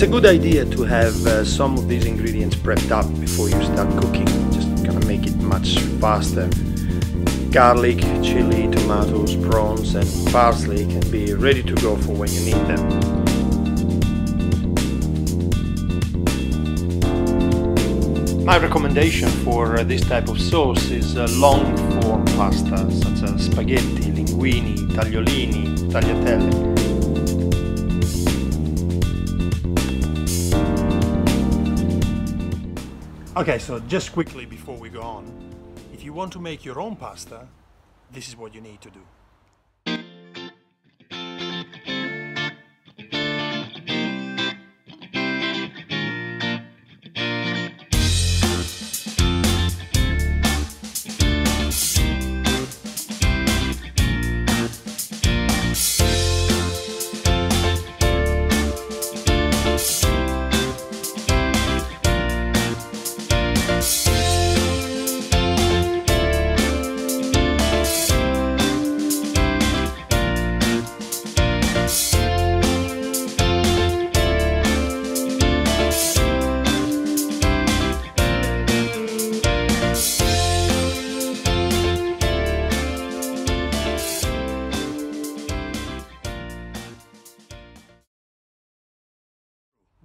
It's a good idea to have uh, some of these ingredients prepped up before you start cooking, just gonna make it much faster. Garlic, chili, tomatoes, prawns and parsley can be ready to go for when you need them. My recommendation for uh, this type of sauce is uh, long form pasta such as spaghetti, linguini, tagliolini, tagliatelle. Okay, so just quickly before we go on, if you want to make your own pasta, this is what you need to do.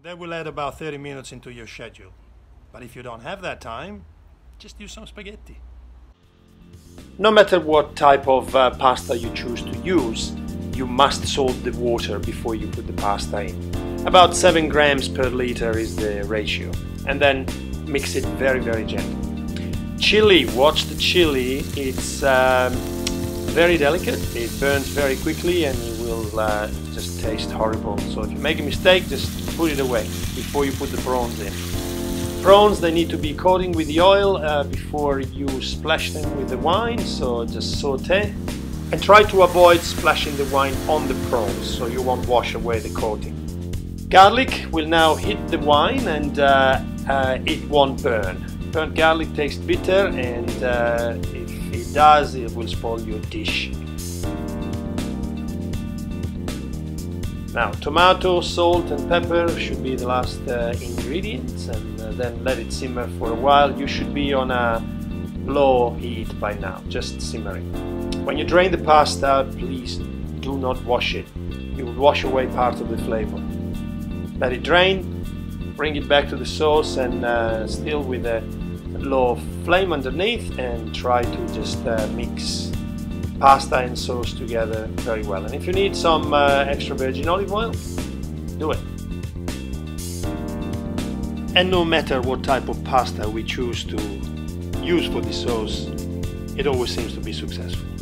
That will add about 30 minutes into your schedule. But if you don't have that time, just use some spaghetti. No matter what type of uh, pasta you choose to use, you must salt the water before you put the pasta in. About 7 grams per liter is the ratio. And then mix it very, very gently. Chili, watch the chili. It's um, very delicate. It burns very quickly and it will uh, just taste horrible. So if you make a mistake, just put it away before you put the prawns in. Prawns, they need to be coating with the oil uh, before you splash them with the wine. So just saute and try to avoid splashing the wine on the prawns so you won't wash away the coating. Garlic will now hit the wine and uh, uh, it won't burn. Burnt garlic tastes bitter and uh, if it does, it will spoil your dish. Now, tomato, salt and pepper should be the last uh, ingredients and uh, then let it simmer for a while. You should be on a low heat by now, just simmering. When you drain the pasta, please do not wash it. You will wash away part of the flavor. Let it drain, bring it back to the sauce and uh, still with a low flame underneath and try to just uh, mix pasta and sauce together very well. And if you need some uh, extra virgin olive oil, do it. And no matter what type of pasta we choose to use for the sauce, it always seems to be successful.